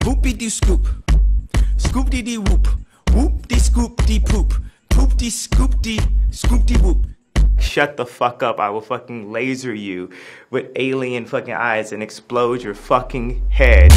Whoopie doo scoop. Scoop dee dee whoop. Whoop dee scoop dee poop. Poop dee scoop dee scoop dee whoop. Shut the fuck up. I will fucking laser you with alien fucking eyes and explode your fucking head.